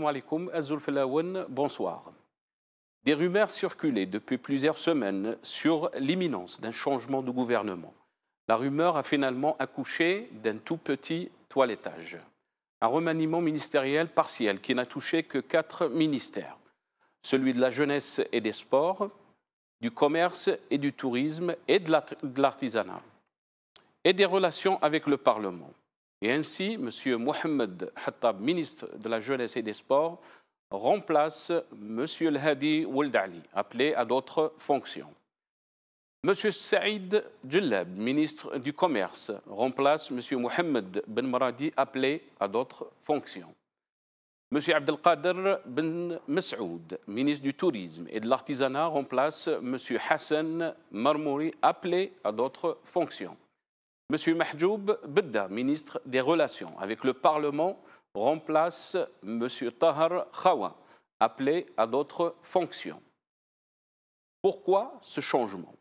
Salam alaikum, bonsoir. Des rumeurs circulaient depuis plusieurs semaines sur l'imminence d'un changement de gouvernement. La rumeur a finalement accouché d'un tout petit toilettage. Un remaniement ministériel partiel qui n'a touché que quatre ministères. Celui de la jeunesse et des sports, du commerce et du tourisme et de l'artisanat, et des relations avec le Parlement. Et ainsi, M. Mohamed Hattab, ministre de la Jeunesse et des Sports, remplace M. El Hadi appelé à d'autres fonctions. M. Saïd Djellab, ministre du Commerce, remplace M. Mohamed Ben Maradi, appelé à d'autres fonctions. M. Abdelkader Ben Masoud, ministre du Tourisme et de l'Artisanat, remplace M. Hassan Marmouri, appelé à d'autres fonctions. M. Mahjoub Bedda, ministre des Relations avec le Parlement, remplace M. Tahar Khawa, appelé à d'autres fonctions. Pourquoi ce changement?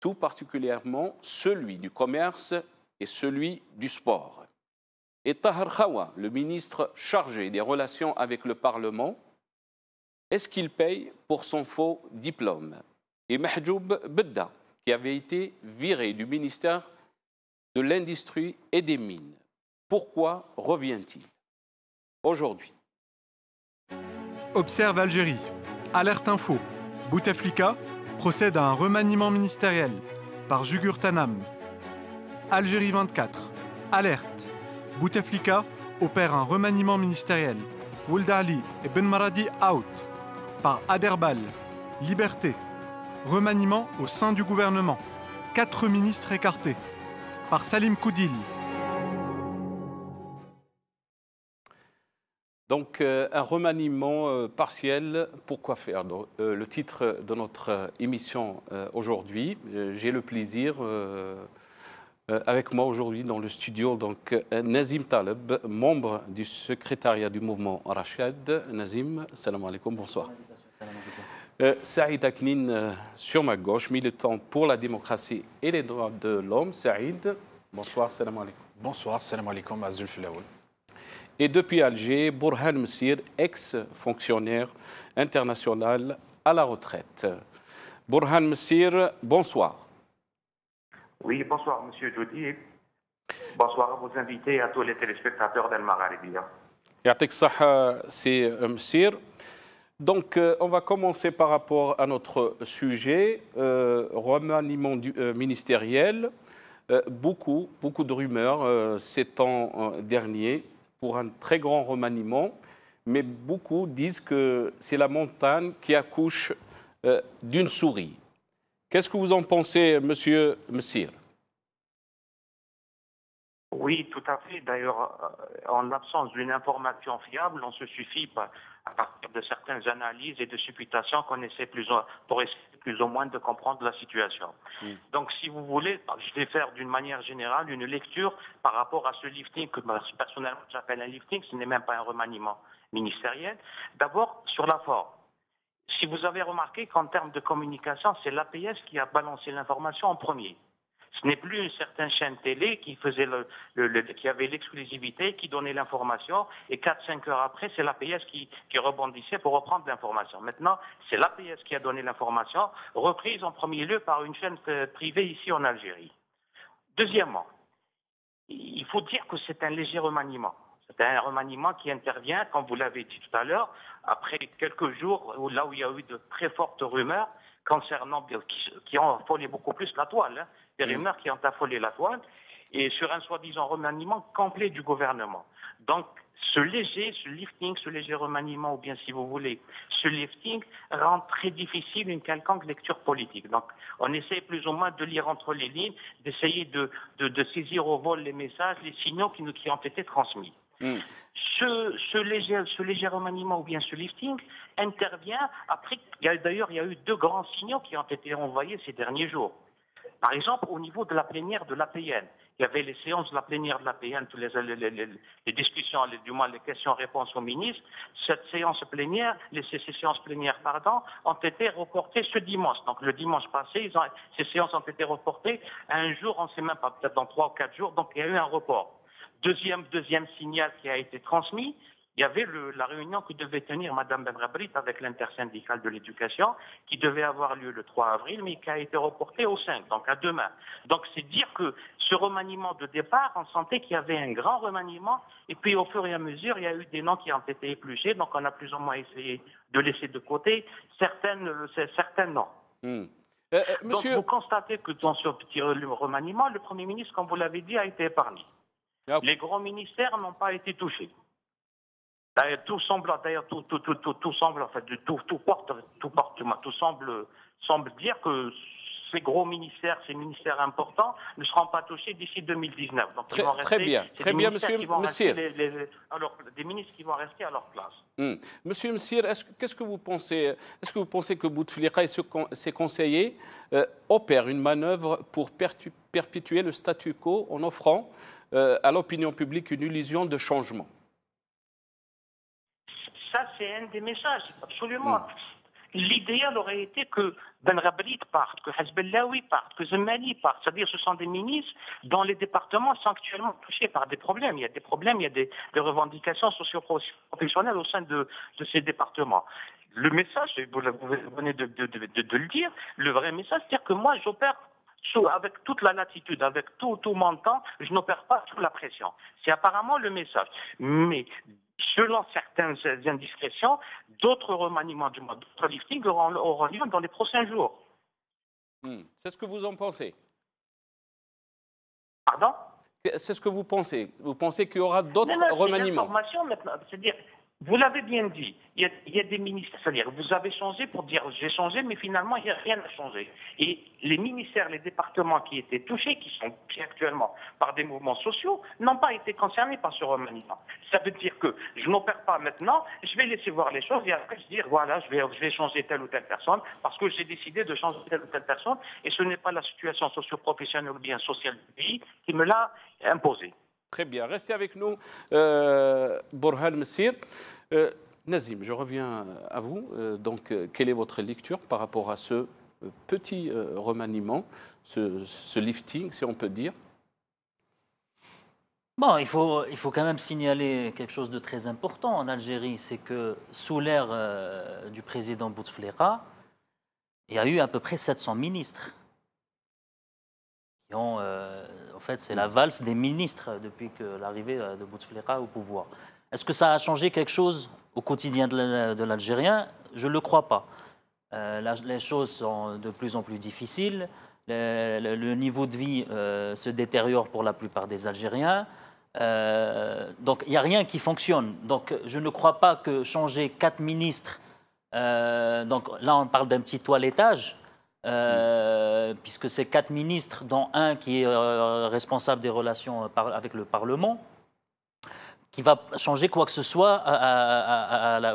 Tout particulièrement celui du commerce et celui du sport. Et Tahar Khawa, le ministre chargé des relations avec le Parlement, est-ce qu'il paye pour son faux diplôme? Et Mahjoub Bedda, qui avait été viré du ministère de l'industrie et des mines. Pourquoi revient-il aujourd'hui? Observe Algérie. Alerte Info. Bouteflika procède à un remaniement ministériel par Jugur Tanam. Algérie 24. Alerte. Bouteflika opère un remaniement ministériel. Would Ali et Ben Maradi out. Par Aderbal. Liberté. Remaniement au sein du gouvernement. Quatre ministres écartés par Salim Koudil. Donc euh, un remaniement euh, partiel, pourquoi faire euh, Le titre de notre émission aujourd'hui, j'ai le plaisir avec moi aujourd'hui dans le studio donc Nazim Taleb, membre du secrétariat du mouvement Rachid. Nazim, salam alaikum, bonsoir. Saïd Aknin, sur ma gauche, militant pour la démocratie et les droits de l'homme. Saïd, bonsoir, salam alaikum. Bonsoir, salam alaikum, Azul Filaoul. Et depuis Alger, Burhan Messir, ex-fonctionnaire international à la retraite. Burhan Messir, bonsoir. Oui, bonsoir, Monsieur Jody. Bonsoir à vos invités et à tous les téléspectateurs d'El Magharibia. Yatek c'est Messir. Donc, euh, on va commencer par rapport à notre sujet, euh, remaniement euh, ministériel. Beaucoup, beaucoup de rumeurs ces temps derniers pour un très grand remaniement, mais beaucoup disent que c'est la montagne qui accouche d'une souris. Qu'est-ce que vous en pensez, Monsieur Messire? Oui, tout à fait. D'ailleurs, en l'absence d'une information fiable, on se suffit à partir de certaines analyses et de supputations qu'on essaie plus ou, pour essayer plus ou moins de comprendre la situation. Mm. Donc, si vous voulez, je vais faire d'une manière générale une lecture par rapport à ce lifting que personnellement j'appelle un lifting, ce n'est même pas un remaniement ministériel. D'abord, sur la forme. Si vous avez remarqué qu'en termes de communication, c'est l'APS qui a balancé l'information en premier. Ce n'est plus une certaine chaîne télé qui faisait le, qui avait l'exclusivité, qui donnait l'information, et 4-5 heures après, c'est l'APS qui, qui rebondissait pour reprendre l'information. Maintenant, c'est l'APS qui a donné l'information, reprise en premier lieu par une chaîne euh, privée ici en Algérie. Deuxièmement, il faut dire que c'est un léger remaniement. C'est un remaniement qui intervient, comme vous l'avez dit tout à l'heure, après quelques jours, là où il y a eu de très fortes rumeurs concernant, qui, ont affolé beaucoup plus la toile, hein, des mm. rumeurs qui ont affolé la toile, et sur un soi-disant remaniement complet du gouvernement. Donc, ce léger, ce lifting, ce léger remaniement, ou bien si vous voulez, ce lifting rend très difficile une quelconque lecture politique. Donc, on essaie plus ou moins de lire entre les lignes, d'essayer de, saisir au vol les messages, les signaux qui, nous, qui ont été transmis. Mm. Ce, ce, léger, ce léger remaniement ou bien ce lifting intervient après. D'ailleurs, il y a eu deux grands signaux qui ont été envoyés ces derniers jours. Par exemple, au niveau de la plénière de l'APN, il y avait les séances de la plénière de l'APN, les, les, discussions, du moins les questions-réponses au ministre. Cette séance plénière, ces séances plénières, pardon, ont été reportées ce dimanche. Donc le dimanche passé, ces séances ont été reportées un jour, on ne sait même pas, peut-être dans trois ou quatre jours. Donc il y a eu un report. Deuxième, deuxième signal qui a été transmis, il y avait la réunion que devait tenir Mme Benrabrit avec l'intersyndicale de l'éducation, qui devait avoir lieu le 3 avril, mais qui a été reportée au 5, donc à demain. Donc c'est dire que ce remaniement de départ, on sentait qu'il y avait un grand remaniement, et puis au fur et à mesure, il y a eu des noms qui ont été épluchés, donc on a plus ou moins essayé de laisser de côté certaines, certains noms. Hmm. Euh, euh, donc vous constatez que dans ce petit remaniement, le Premier ministre, comme vous l'avez dit, a été épargné. Ah, Les grands ministères n'ont pas été touchés. Tout semble, d'ailleurs, tout, tout, tout, tout, semble, en fait, tout, tout porte, tout porte, tout semble, semble dire que ces gros ministères, ces ministères importants, ne seront pas touchés d'ici 2019. Donc, très, très bien, très bien, monsieur, monsieur. alors, des ministres qui vont rester à leur place. Hmm. Monsieur qu'est-ce que vous pensez Est-ce que vous pensez que Bouteflika et ses conseillers euh, opèrent une manœuvre pour perpétuer le statu quo en offrant euh, à l'opinion publique une illusion de changement? Ça, c'est un des messages, absolument. Hmm. L'idéal aurait été que Ben Rabrit parte, que Hezbollahi parte, que Zemali parte. C'est-à-dire ce sont des ministres dont les départements sont actuellement touchés par des problèmes. Il y a des problèmes, il y a des, revendications socio-professionnelles au sein de, ces départements. Le message, vous venez de, le dire, le vrai message, c'est-à-dire que moi, j'opère avec toute la latitude, avec tout, tout mon temps, je n'opère pas sous la pression. C'est apparemment le message. Mais selon certaines indiscrétions, d'autres remaniements du mode, d'autres liftings auront, lieu dans les prochains jours. Hmm. C'est ce que vous en pensez. Pardon? C'est ce que vous pensez. Vous pensez qu'il y aura d'autres remaniements? C'est-à-dire, vous l'avez bien dit, il y, a, des ministères, c'est-à-dire vous avez changé pour dire j'ai changé, mais finalement il n'y a rien à changer. Et les ministères, les départements qui étaient touchés, qui sont actuellement par des mouvements sociaux, n'ont pas été concernés par ce remaniement. Ça veut dire que je n'opère pas maintenant, je vais laisser voir les choses et après je dire voilà, je vais, je vais changer telle ou telle personne parce que j'ai décidé de changer telle ou telle personne et ce n'est pas la situation socio-professionnelle ou bien sociale du pays qui me l'a imposé. Très bien. Restez avec nous, euh, Borhan Messir. Euh, Nazim, je reviens à vous. Euh, donc, euh, quelle est votre lecture par rapport à ce petit remaniement, ce, lifting, si on peut dire? Bon, il faut, il faut quand même signaler quelque chose de très important en Algérie, c'est que sous l'ère du président Bouteflika, il y a eu à peu près 700 ministres en fait, c'est la valse des ministres depuis que l'arrivée de Bouteflika au pouvoir. Est-ce que ça a changé quelque chose au quotidien de l'Algérien? Je ne le crois pas. Euh, les choses sont de plus en plus difficiles. Le, niveau de vie euh, se détériore pour la plupart des Algériens. Euh, donc il n'y a rien qui fonctionne. Donc je ne crois pas que changer quatre ministres, donc là on parle d'un petit toilettage, puisque c'est quatre ministres, dont un qui est responsable des relations avec le Parlement, qui va changer quoi que ce soit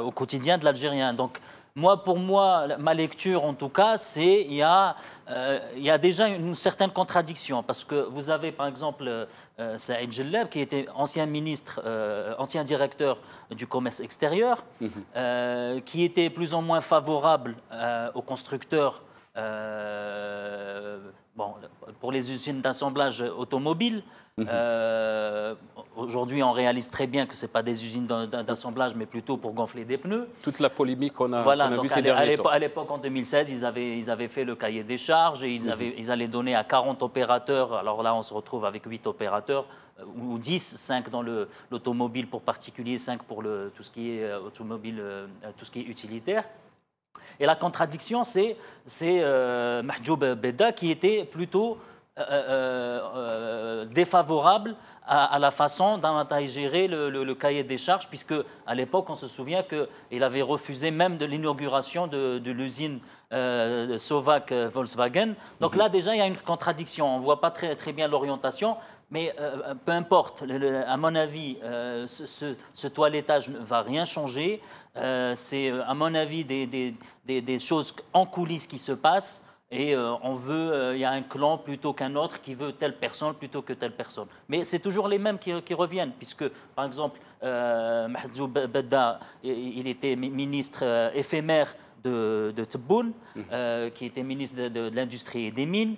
au quotidien de l'Algérien. Donc, moi, pour moi, ma lecture, en tout cas, c'est il y, a, euh, il y a déjà une certaine contradiction. Parce que vous avez, par exemple, euh, Saïd Jelleb, qui était ancien ministre, euh, ancien directeur du commerce extérieur, mhm. qui était plus ou moins favorable aux constructeurs bon, pour les usines d'assemblage automobile. Mhm. Euh, aujourd'hui, on réalise très bien que ce n'est pas des usines d'assemblage, mais plutôt pour gonfler des pneus. Toute la polémique qu'on a, voilà, vu ces derniers temps. À l'époque, en 2016, ils avaient, ils avaient fait le cahier des charges et ils, mhm. avaient, ils allaient donner à 40 opérateurs. Alors là, on se retrouve avec 8 opérateurs euh, ou 10, 5 dans l'automobile pour particulier, 5 pour le, tout ce qui est euh, automobile, tout ce qui est utilitaire. Et la contradiction, c'est euh, Mahjoub Beda qui était plutôt euh, euh, défavorable à, la façon dont le, cahier des charges, puisque à l'époque, on se souvient qu'il avait refusé même de l'inauguration de, l'usine euh, Sovac Volkswagen. Donc là, déjà, il y a une contradiction. On ne voit pas très, très bien l'orientation. Mais peu importe, à mon avis, ce, ce, toilettage ne va rien changer. c'est, à mon avis, des, des, des, choses en coulisses qui se passent et euh, on veut, euh, il y a un clan plutôt qu'un autre qui veut telle personne plutôt que telle personne. Mais c'est toujours les mêmes qui, reviennent, puisque, par exemple, euh, Bedda, il était ministre euh, éphémère de, de Tebboune, mhm. qui était ministre de, l'Industrie et des Mines.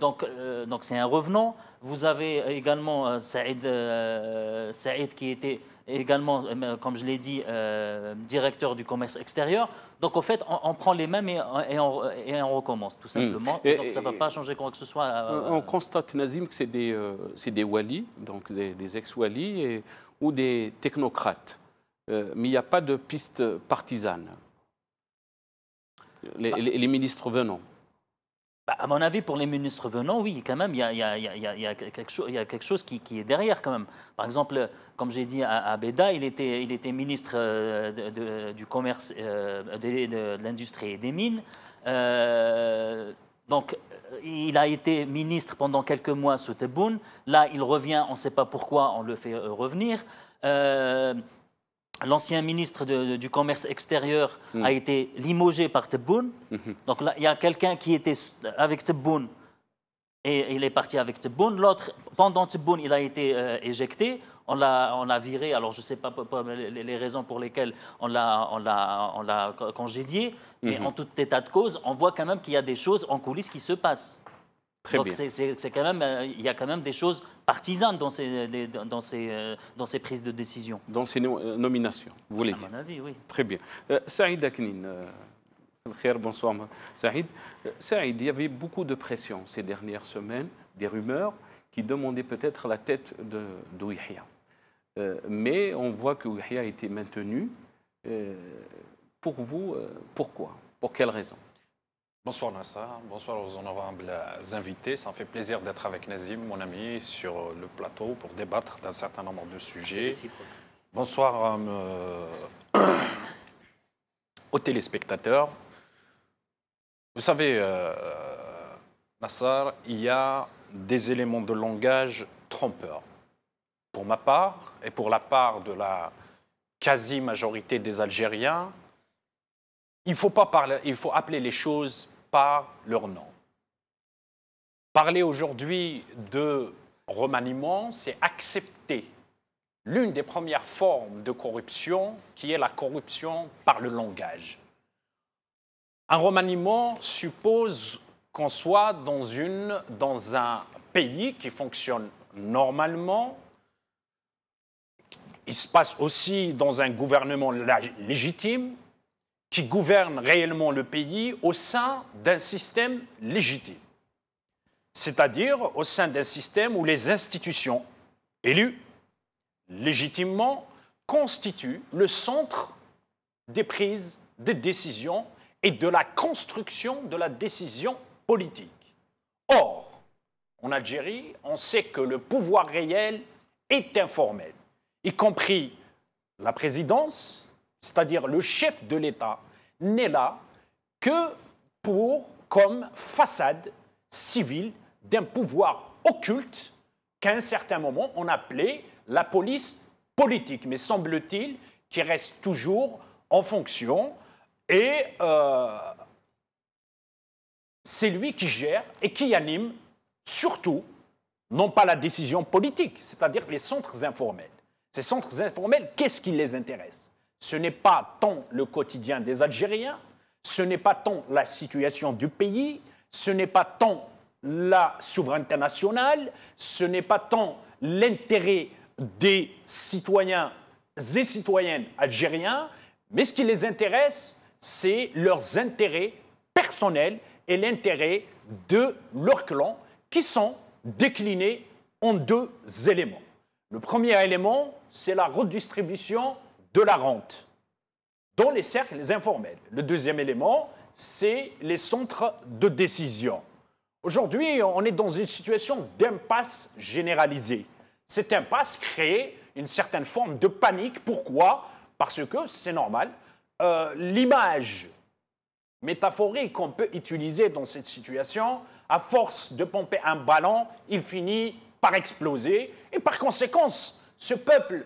donc, donc c'est un revenant. Vous avez également euh, Saïd, euh, Saïd qui était également, euh, comme je l'ai dit, euh, directeur du commerce extérieur. Donc, au fait, on, on prend les mêmes et, et on, et on recommence, tout simplement. Et- donc, ça ne va pas changer quoi que ce soit. euh, On constate, Nazim, que c'est des, euh, c'est des walis, donc des, et- ou des technocrates. Euh, mais il n'y a pas de piste partisane. Les, ministres venant. Bah, à mon avis, pour les ministres venants, oui, quand même, il y a, quelque chose, qui, est derrière, quand même. Par exemple, comme j'ai dit à, à Beda, il était, ministre euh, du commerce, euh, de, l'industrie et des mines. Euh, donc, il a été ministre pendant quelques mois sous Tebboune. Là, il revient, on ne sait pas pourquoi, on le fait revenir. L'ancien ministre de- de- du commerce extérieur a été limogé par Tebboune. Donc là, il y a quelqu'un qui était avec Tebboune et il est parti avec Tebboune. L'autre, pendant Tebboune, il a été euh, éjecté. On l'a, viré. Alors, je ne sais pas, les, raisons pour lesquelles on l'a, on l'a, on l'a co- congédié. Mais en tout état de cause, on voit quand même qu'il y a des choses en coulisses qui se passent. Très Donc, bien. c'est quand même, euh, il y a quand même des choses partisanes dans ces, des- dans ces, euh, dans ces prises de décision. Dans ces no- euh, nominations, vous voulez À dire. mon avis, oui. Très bien. Euh, Saïd Aknin, euh, bonsoir Saïd. Euh, Saïd, il y avait beaucoup de pression ces dernières semaines, des rumeurs qui demandaient peut-être la tête de, de Yahya. Euh, mais on voit que Yahya a été maintenu. Pour vous, pourquoi? Pour quelle raison? Bonsoir Nassa, bonsoir aux honorables invités. Ça me fait plaisir d'être avec Nazim, mon ami, sur le plateau pour débattre d'un certain nombre de sujets. Bonsoir euh, aux téléspectateurs. Vous savez, euh, Nassar, il y a des éléments de langage trompeurs. Pour ma part et pour la part de la quasi-majorité des Algériens, il faut, pas parler, il faut appeler les choses par leur nom. Parler aujourd'hui de remaniement, c'est accepter l'une des premières formes de corruption qui est la corruption par le langage. Un remaniement suppose qu'on soit dans, une, dans un pays qui fonctionne normalement. Il se passe aussi dans un gouvernement légitime qui gouverne réellement le pays au sein d'un système légitime. C'est-à-dire au sein d'un système où les institutions élues légitimement constituent le centre des prises de décision et de la construction de la décision politique. Or, en Algérie, on sait que le pouvoir réel est informel, y compris la présidence, c'est-à-dire le chef de l'État, n'est là que pour comme façade civile d'un pouvoir occulte qu'à un certain moment on appelait la police politique, mais semble-t-il qu'il reste toujours en fonction et euh, c'est lui qui gère et qui anime surtout, non pas la décision politique, c'est-à-dire les centres informels. Ces centres informels, qu'est-ce qui les intéresse? Ce n'est pas tant le quotidien des Algériens, ce n'est pas tant la situation du pays, ce n'est pas tant la souveraineté nationale, ce n'est pas tant l'intérêt des citoyens et citoyennes algériens, mais ce qui les intéresse, c'est leurs intérêts personnels et l'intérêt de leur clan qui sont déclinés en deux éléments. Le premier élément, c'est la redistribution de la rente dans les cercles informels. Le deuxième élément, c'est les centres de décision. Aujourd'hui, on est dans une situation d'impasse généralisée. Cette impasse crée une certaine forme de panique. Pourquoi? Parce que c'est normal. euh, L'image métaphorique qu'on peut utiliser dans cette situation, à force de pomper un ballon, il finit par exploser. Et par conséquent, ce peuple,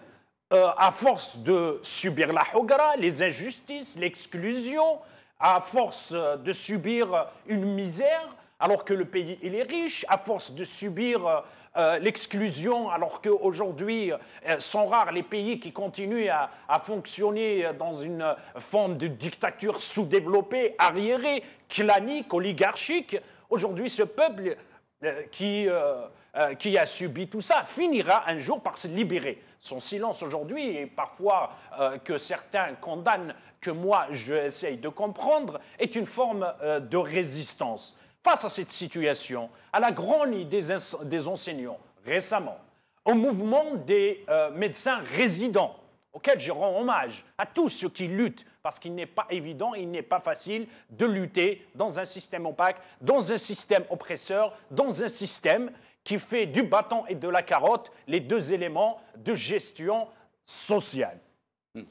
euh, à force de subir la hogra, les injustices, l'exclusion, à force euh, de subir une misère, alors que le pays il est riche, à force de subir euh, euh, l'exclusion, alors qu'aujourd'hui euh, sont rares les pays qui continuent à, fonctionner dans une euh, forme de dictature sous-développée, arriérée, clanique, oligarchique. Aujourd'hui, ce peuple euh, euh, euh, qui a subi tout ça finira un jour par se libérer. Son silence aujourd'hui, et parfois euh, que certains condamnent, que moi j'essaye de comprendre, est une forme euh, de résistance. Face à cette situation, à la grogne des, des enseignants récemment, au mouvement des médecins résidents, auxquels je rends hommage, à tous ceux qui luttent, parce qu'il n'est pas évident, il n'est pas facile de lutter dans un système opaque, dans un système oppresseur, dans un système qui fait du bâton et de la carotte les deux éléments de gestion sociale.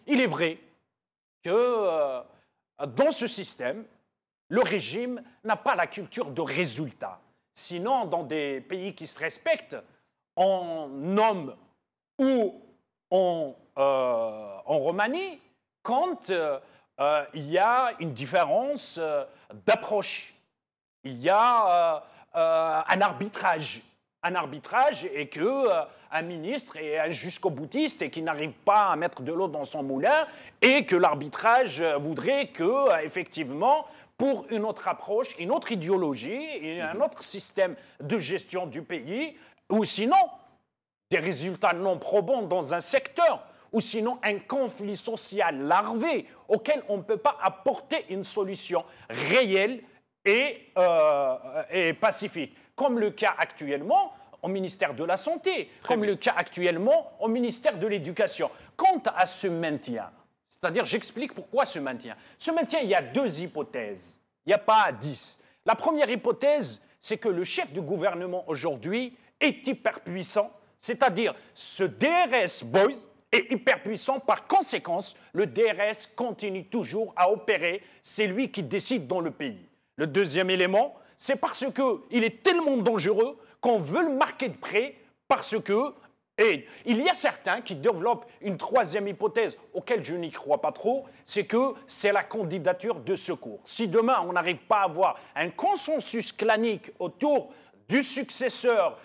Il est vrai que euh, dans ce système, le régime n'a pas la culture de résultat. Sinon, dans des pays qui se respectent, on nomme ou on, euh, remanie quand euh, il y a une différence d'approche. Il y a un arbitrage un arbitrage et que euh, un ministre est un jusqu'au boutiste et qui n'arrive pas à mettre de l'eau dans son moulin et que l'arbitrage voudrait que euh, effectivement pour une autre approche, une autre idéologie et un mhm. autre système de gestion du pays ou sinon des résultats non probants dans un secteur ou sinon un conflit social larvé auquel on ne peut pas apporter une solution réelle et, euh, et pacifique comme le cas actuellement au ministère de la Santé, comme le cas actuellement au ministère de l'Éducation. Quant à ce maintien, c'est-à-dire j'explique pourquoi ce maintien. Ce maintien, il y a deux hypothèses, il n'y a pas dix. La première hypothèse, c'est que le chef du gouvernement aujourd'hui est hyper puissant, c'est-à-dire ce DRS Boys est hyper puissant, par conséquence, le DRS continue toujours à opérer, c'est lui qui décide dans le pays. Le deuxième élément, c'est parce qu'il est tellement dangereux qu'on veut le marquer de près, parce que et il y a certains qui développent une troisième hypothèse, auquel je n'y crois pas trop, c'est que c'est la candidature de secours. Si demain on n'arrive pas à avoir un consensus clanique autour du successeur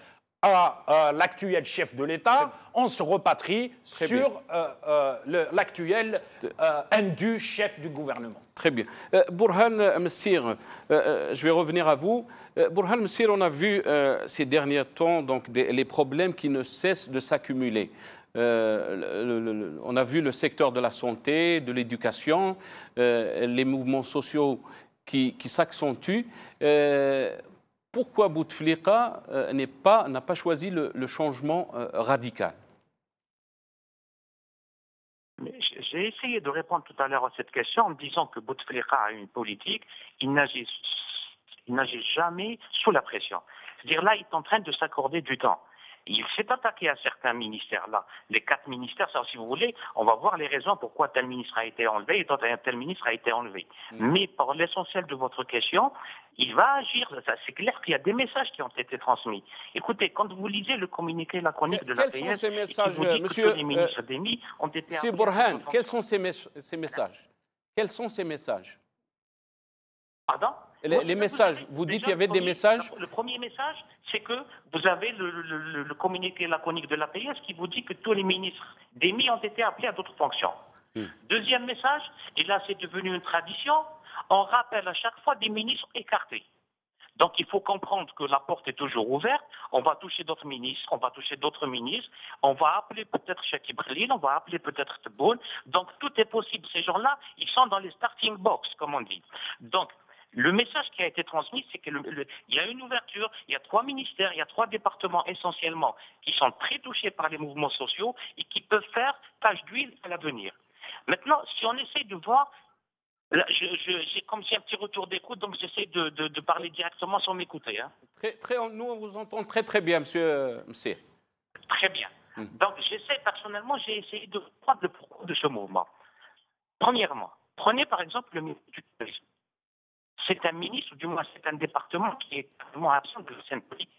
à l'actuel chef de l'État, on se repatrie sur euh, euh, l'actuel euh, indu chef du gouvernement. Très bien. Burhan Messir, je vais revenir à vous. Burhan Messir, on a vu ces derniers temps donc, les problèmes qui ne cessent de s'accumuler. on a vu le secteur de la santé, de l'éducation, les mouvements sociaux qui, qui s'accentuent pourquoi Bouteflika euh, n'a pas, choisi le, changement euh, radical? J'ai essayé de répondre tout à l'heure à cette question en disant que Bouteflika a une politique, il n'agit jamais sous la pression. C'est-à-dire là, il est en train de s'accorder du temps. Il s'est attaqué à certains ministères là. Les quatre ministères, ça, si vous voulez, on va voir les raisons pourquoi tel ministre a été enlevé et tel ministre a été enlevé. Mm. Mais pour l'essentiel de votre question, il va agir. C'est clair qu'il y a des messages qui ont été transmis. Écoutez, quand vous lisez le communiqué laconique de la sont ces messages, monsieur, les ministres euh, ont été. C'est Burhan. Quels sont ces, ces messages? Quels sont ces messages? Pardon? Les, messages, vous dites qu'il y avait des messages Le premier message, c'est que vous avez le, communiqué laconique de l'APS qui vous dit que tous les ministres démis ont été appelés à d'autres fonctions. Hmm. Deuxième message, et là c'est devenu une tradition, on rappelle à chaque fois des ministres écartés. Donc il faut comprendre que la porte est toujours ouverte. On va toucher d'autres ministres, on va toucher d'autres ministres. On va appeler peut-être Cheikh Ibrahim, on va appeler peut-être Tebboune. Donc tout est possible. Ces gens-là, ils sont dans les starting box, comme on dit. Donc le message qui a été transmis, c'est qu'il y a une ouverture, il y a trois ministères, il y a trois départements essentiellement qui sont très touchés par les mouvements sociaux et qui peuvent faire tâche d'huile à l'avenir. Maintenant, si on essaie de voir, j'ai comme si un petit retour d'écoute, donc j'essaie de, parler directement sans m'écouter. Hein. Très, nous, on vous entend très très bien, monsieur. monsieur. Très bien. Hmm. Donc j'essaie, personnellement, j'ai essayé de comprendre le pourquoi de ce mouvement. Premièrement, prenez par exemple le ministre du tourisme c'est un ministre, ou du moins c'est un département qui est vraiment absent de la scène politique.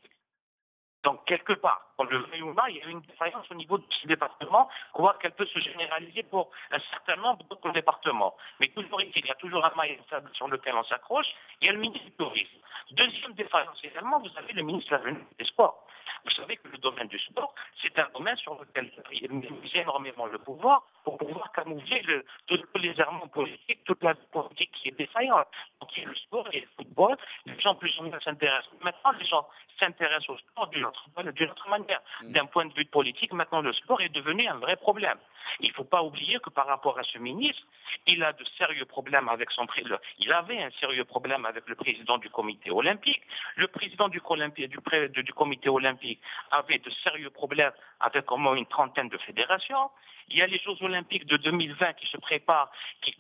Donc, quelque part, quand le veut il y a une défaillance au niveau de ce département, voit qu'elle peut se généraliser pour un certain nombre d'autres départements. Mais toujours il y a toujours un maillot sur lequel on s'accroche, il y a le ministre du Tourisme. Deuxième défaillance également, vous avez le ministre de la des Sports. Vous savez que le domaine du sport, c'est un domaine sur lequel il misait énormément le pouvoir pour pouvoir camoufler le, tous les errements politiques, toute la politique qui est défaillante. Donc il y a le sport et le football, les gens plus ou moins s'intéressent. Maintenant, les gens s'intéressent au sport d'une autre, d'une autre manière. Mm. D'un point de vue politique, maintenant le sport est devenu un vrai problème. Il ne faut pas oublier que par rapport à ce ministre, il a de sérieux problèmes avec son président. Il avait un sérieux problème avec le président du comité olympique. Le président du, comité olympique avait de sérieux problèmes avec au moins une trentaine de fédérations. Il y a les Jeux Olympiques de 2020 qui se préparent, qui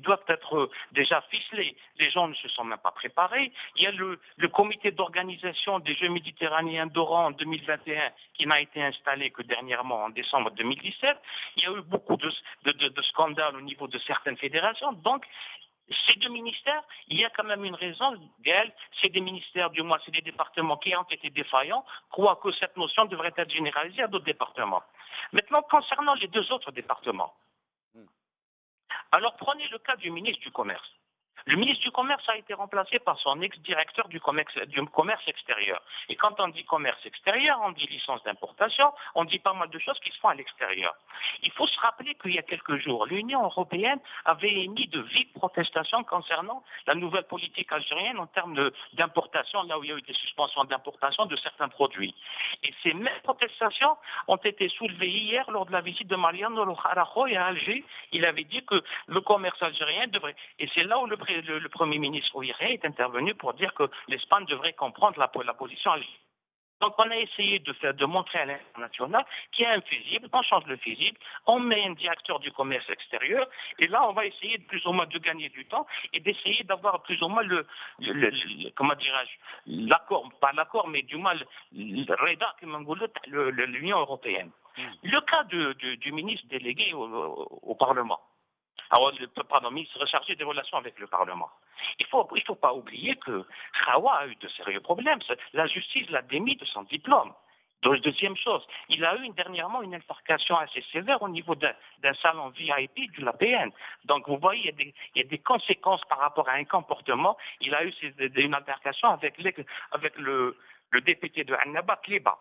doivent, être euh, déjà ficelés. Les gens ne se sont même pas préparés. Il y a le, comité d'organisation des Jeux méditerranéens d'Oran 2021 qui n'a été installé que dernièrement en décembre 2017. Il y a eu beaucoup de, scandales au niveau de certaines fédérations. Donc, ces deux ministères, il y a quand même une raison, Gaël, c'est des ministères, du moins c'est des départements qui ont été défaillants, croient que cette notion devrait être généralisée à d'autres départements. Maintenant, concernant les deux autres départements, hmm. alors prenez le cas du ministre du Commerce. Le ministre du Commerce a été remplacé par son ex-directeur du commerce, extérieur. Et quand on dit commerce extérieur, on dit licence d'importation, on dit pas mal de choses qui se font à l'extérieur. Il faut se rappeler qu'il y a quelques jours, l'Union européenne avait émis de vives protestations concernant la nouvelle politique algérienne en termes d'importation, là où il y a eu des suspensions d'importation de certains produits. Et ces mêmes protestations ont été soulevées hier lors de la visite de Mariano Rajoy à Alger. Il avait dit que le commerce algérien devrait, et c'est là où le le, Premier ministre Ouiré est intervenu pour dire que l'Espagne devrait comprendre la, position algérienne. Donc on a essayé de, faire, de montrer à l'international qu'il y a un fusible, on change le fusible, on met un directeur du commerce extérieur, et là on va essayer de plus ou moins de gagner du temps et d'essayer d'avoir plus ou moins le, comment dirais-je, l'accord, pas l'accord, mais du moins le l'Union européenne. Hmm. Le cas du ministre délégué au Parlement. Alors, le pardon, ministre chargé des relations avec le Parlement. Il ne faut, il faut pas oublier que Khawa a eu de sérieux problèmes. La justice l'a démis de son diplôme. Deuxième chose, il a eu dernièrement une altercation assez sévère au niveau d'un salon VIP de l'APN. Donc vous voyez, il y, a des, il y, a des, conséquences par rapport à un comportement. Il a eu une altercation avec, avec le, le, député de Annaba, Kleba.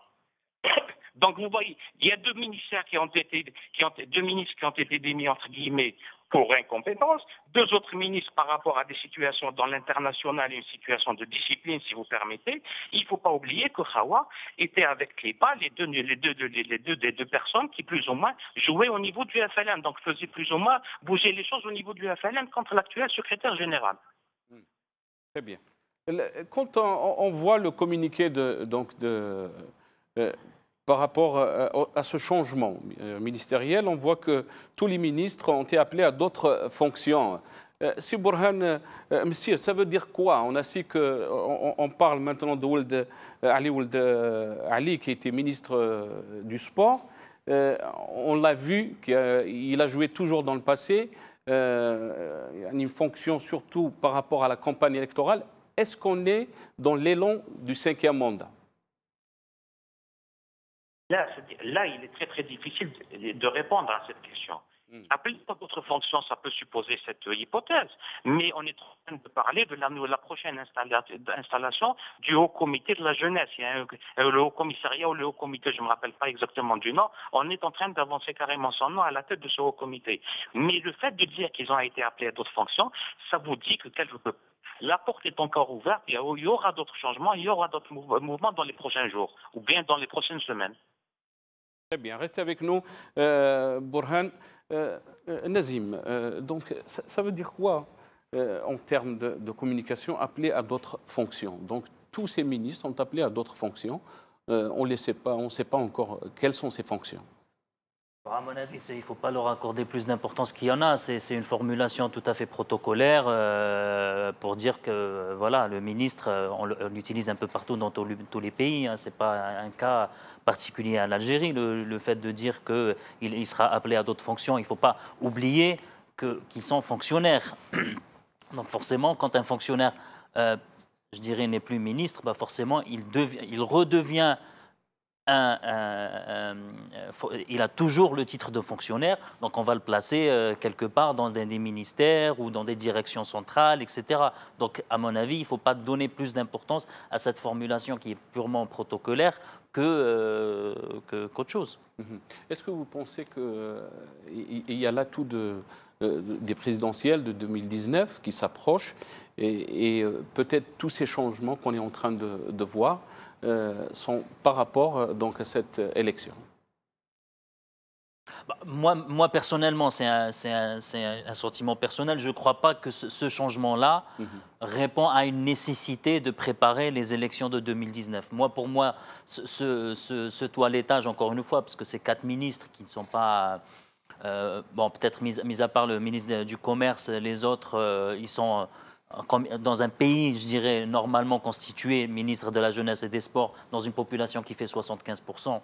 Donc vous voyez, il y a deux ministères qui ont été, qui ont, deux ministres qui ont été démis entre guillemets pour incompétence, deux autres ministres par rapport à des situations dans l'international et une situation de discipline, si vous permettez. Il ne faut pas oublier que Hawa était avec les deux personnes qui plus ou moins jouaient au niveau du FLN, donc faisaient plus ou moins bouger les choses au niveau du FLN contre l'actuel secrétaire général. Hmm. Très bien. Quand on, voit le communiqué de, donc de, euh, par rapport à, ce changement euh, ministériel, on voit que tous les ministres ont été appelés à d'autres fonctions. Euh, si Burhan, euh, monsieur, ça veut dire quoi? On a su qu'on on parle maintenant de Ali Ali, qui était ministre du sport. on l'a vu qu'il a joué toujours dans le passé, une fonction surtout par rapport à la campagne électorale. Est-ce qu'on est dans l'élan du cinquième mandat? Là, là, il est très très difficile de répondre à cette question. Hmm. À plein d'autres fonctions, ça peut supposer cette hypothèse, mais on est en train de parler de la, la prochaine installation du Haut Comité de la jeunesse. Il y a le Haut Commissariat ou le Haut Comité, je ne me rappelle pas exactement du nom. On est en train d'avancer carrément son nom à la tête de ce Haut Comité. Mais le fait de dire qu'ils ont été appelés à d'autres fonctions, ça vous dit que quelque la porte est encore ouverte, il y aura d'autres changements, il y aura d'autres mouvements dans les prochains jours, ou bien dans les prochaines semaines. Très bien, restez avec nous, euh. Euh, euh, Nazim, donc ça, veut dire quoi en termes de, communication appelé à d'autres fonctions? Donc tous ces ministres sont appelés à d'autres fonctions. on ne sait pas, on sait pas encore quelles sont ces fonctions. À mon avis, il ne faut pas leur accorder plus d'importance qu'il y en a. C'est une formulation tout à fait protocolaire pour dire que voilà, le ministre, on l'utilise un peu partout dans tous les pays. Hein. Ce n'est pas un cas particulier à l'Algérie, le, fait de dire qu'il il sera appelé à d'autres fonctions. Il ne faut pas oublier qu'ils sont fonctionnaires. Donc forcément, quand un fonctionnaire, euh, je dirais, n'est plus ministre, bah forcément, il, il redevient il a toujours le titre de fonctionnaire, donc on va le placer euh, quelque part dans des, ministères ou dans des directions centrales, etc. Donc, à mon avis, il ne faut pas donner plus d'importance à cette formulation qui est purement protocolaire que, euh, qu'autre chose. Mhm. Est-ce que vous pensez qu'il euh, y a l'atout de, des présidentielles de 2019 qui s'approchent et, peut-être tous ces changements qu'on est en train de voir sont par rapport euh, donc, à cette élection bah, moi, moi, personnellement, c'est un, un, un, sentiment personnel. Je ne crois pas que ce, changement-là mhm. répond à une nécessité de préparer les élections de 2019. Moi, pour moi, ce, ce, toilettage, encore une fois, parce que c'est quatre ministres qui ne sont pas... Euh, bon, peut-être mis, mis, à part le ministre du Commerce, les autres, ils sont dans un pays, je dirais, normalement constitué, ministre de la Jeunesse et des Sports, dans une population qui fait 75%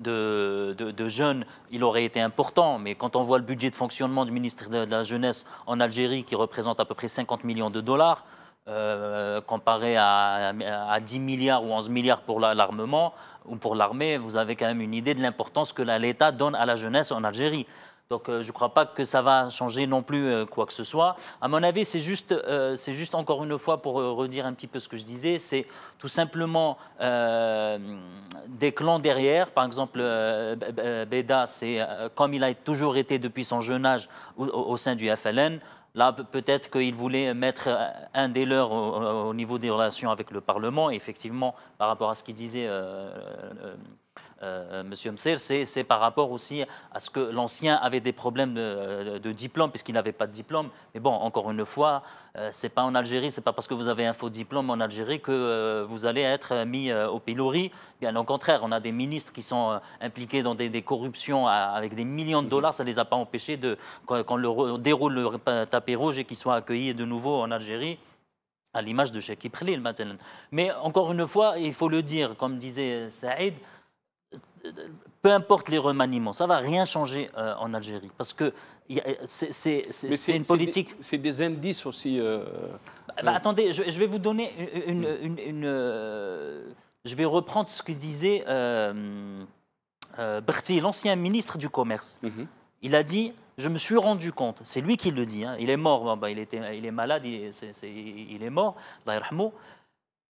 de, jeunes, il aurait été important. Mais quand on voit le budget de fonctionnement du ministre de la Jeunesse en Algérie, qui représente à peu près 50 millions de dollars, euh, comparé à, à, 10 milliards ou 11 milliards pour l'armement ou pour l'armée, vous avez quand même une idée de l'importance que l'État donne à la jeunesse en Algérie. Donc euh, je ne crois pas que ça va changer non plus euh, quoi que ce soit. À mon avis, c'est juste, euh, juste encore une fois pour redire un petit peu ce que je disais, c'est tout simplement des clans derrière. Par exemple, Beda, c'est comme il a toujours été depuis son jeune âge au, sein du FLN. Là, peut-être qu'il voulait mettre un des leurs au, niveau des relations avec le Parlement. Et effectivement, par rapport à ce qu'il disait euh, Monsieur Mser, c'est par rapport aussi à ce que l'ancien avait des problèmes de, diplôme, puisqu'il n'avait pas de diplôme. Mais bon, encore une fois, euh, c'est pas en Algérie, c'est pas parce que vous avez un faux diplôme en Algérie que euh, vous allez être mis au pilori. Bien au contraire, on a des ministres qui sont impliqués dans des, corruptions avec des millions de dollars. Ça ne les a pas empêchés de, quand, on déroule le tapis rouge et qu'ils soient accueillis de nouveau en Algérie à l'image de Sheikh Ibrahim maintenant. Mais encore une fois, il faut le dire, comme disait Saïd, peu importe les remaniements, ça ne va rien changer euh, en Algérie. Parce que c'est une politique. C'est des, indices aussi. Euh, bah, bah, attendez, je, vais vous donner une. Euh, je vais reprendre ce que disait Berti, l'ancien ministre du Commerce. Mhm. Il a dit Je me suis rendu compte, c'est lui qui le dit, hein, il est mort, bah, il, était, il est malade, il est, il est mort,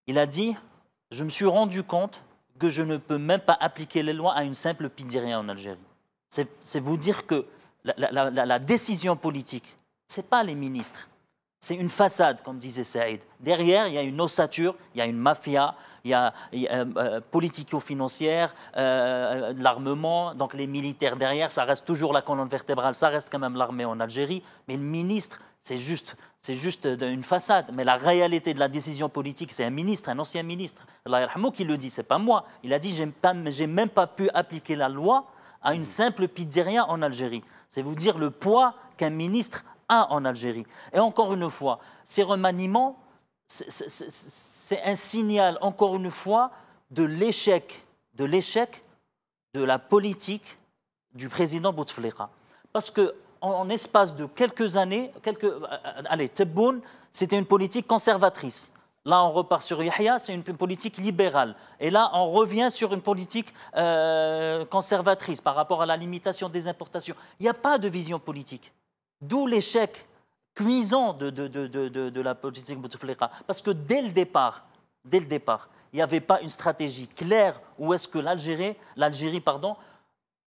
il a dit Je me suis rendu compte que je ne peux même pas appliquer les lois à une simple pizzeria en Algérie. C'est vous dire que la, décision politique, ce n'est pas les ministres. C'est une façade, comme disait Saïd. Derrière, il y a une ossature, il y a une mafia, il y a, euh, euh, politico-financière, euh, l'armement, donc les militaires derrière, ça reste toujours la colonne vertébrale, ça reste quand même l'armée en Algérie. Mais le ministre, c'est juste, c'est juste une façade. Mais la réalité de la décision politique, c'est un ministre, un ancien ministre, qui le dit, c'est pas moi. Il a dit, j'ai, pas, même pas pu appliquer la loi à une simple pizzeria en Algérie. C'est vous dire le poids qu'un ministre a en Algérie. Et encore une fois, ces remaniements, c'est un signal, encore une fois, de l'échec, de l'échec de la politique du président Bouteflika. Parce que en, espace de quelques années, quelques, euh, allez, Tebboune, c'était une politique conservatrice. Là, on repart sur Yahya, c'est une politique libérale. Et là, on revient sur une politique euh, conservatrice par rapport à la limitation des importations. Il n'y a pas de vision politique. D'où l'échec cuisant de, de, de, de, la politique Bouteflika. Parce que dès le départ, dès le départ, il n'y avait pas une stratégie claire où est-ce que l'Algérie, l'Algérie, pardon,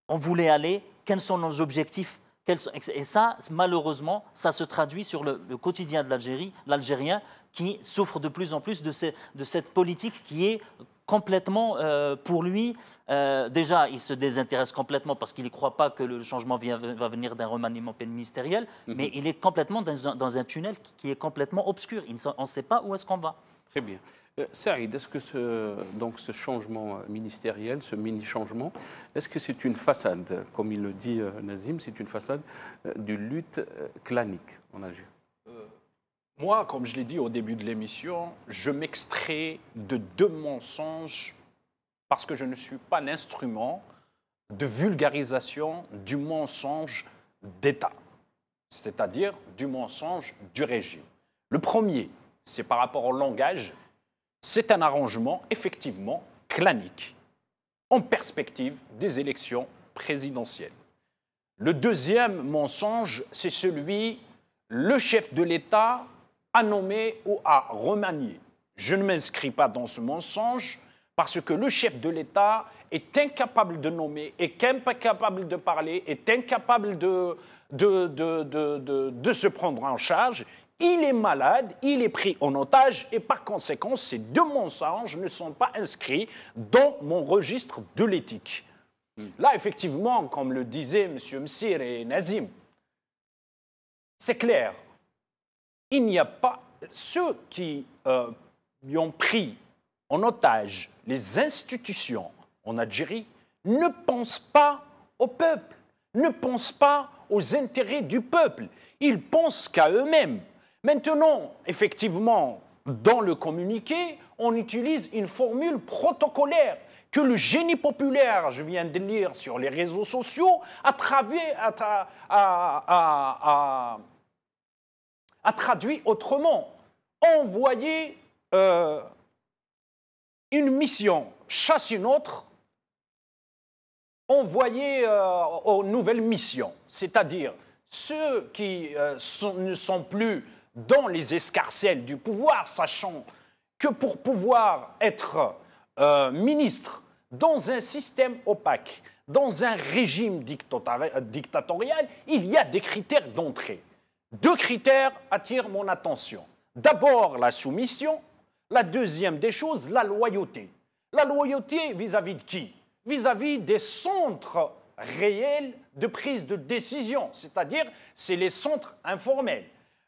on voulait aller, quels sont nos objectifs et ça, malheureusement, ça se traduit sur le, quotidien de l'Algérie, l'Algérien, qui souffre de plus en plus de, de cette politique qui est complètement, euh, pour lui, euh, déjà, il se désintéresse complètement parce qu'il ne croit pas que le changement va venir d'un remaniement ministériel, mhm. mais il est complètement dans un, dans un tunnel qui, est complètement obscur. on ne sait pas où est-ce qu'on va. Très bien. Euh, Saïd, est-ce que ce, donc ce changement ministériel, ce mini-changement, est-ce que c'est une façade, comme il le dit euh, Nazim, c'est une façade euh, d'une lutte clanique en Algérie Moi, comme je l'ai dit au début de l'émission, je m'extrais de deux mensonges parce que je ne suis pas l'instrument de vulgarisation du mensonge d'État, c'est-à-dire du mensonge du régime. Le premier, c'est par rapport au langage c'est un arrangement effectivement clanique. en perspective des élections présidentielles. Le deuxième mensonge, c'est celui le chef de l'État a nommé ou a remanié. Je ne m'inscris pas dans ce mensonge parce que le chef de l'État est incapable de nommer, est incapable de parler, est incapable de, de, de, de, se prendre en charge. Il est malade, il est pris en otage et par conséquent, ces deux mensonges ne sont pas inscrits dans mon registre de l'éthique. Là, effectivement, comme le disaient M. Msir et Nazim, c'est clair. Il n'y a pas. Ceux qui euh, ont pris en otage les institutions en Algérie ne pensent pas au peuple, ne pensent pas aux intérêts du peuple. Ils pensent qu'à eux-mêmes. Maintenant, effectivement, dans le communiqué, on utilise une formule protocolaire que le génie populaire, je viens de lire sur les réseaux sociaux, a, traduit autrement. Envoyer euh, une mission chasse une autre, envoyer euh, aux nouvelles missions, c'est-à-dire ceux qui euh, ne sont plus dans les escarcelles du pouvoir, sachant que pour pouvoir être ministre dans un système opaque, dans un régime dictatorial, il y a des critères d'entrée. Deux critères attirent mon attention. D'abord, la soumission. La deuxième des choses, la loyauté. La loyauté vis-à-vis de qui? Vis-à-vis des centres réels de prise de décision, c'est-à-dire c'est les centres informels.